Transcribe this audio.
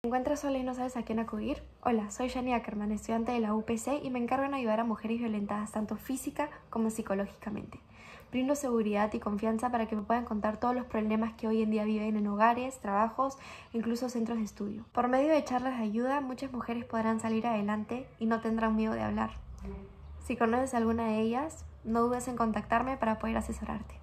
¿Te encuentras sola y no sabes a quién acudir? Hola, soy Jenny Ackerman, estudiante de la UPC y me encargo en ayudar a mujeres violentadas tanto física como psicológicamente. Brindo seguridad y confianza para que me puedan contar todos los problemas que hoy en día viven en hogares, trabajos incluso centros de estudio. Por medio de charlas de ayuda, muchas mujeres podrán salir adelante y no tendrán miedo de hablar. Si conoces alguna de ellas, no dudes en contactarme para poder asesorarte.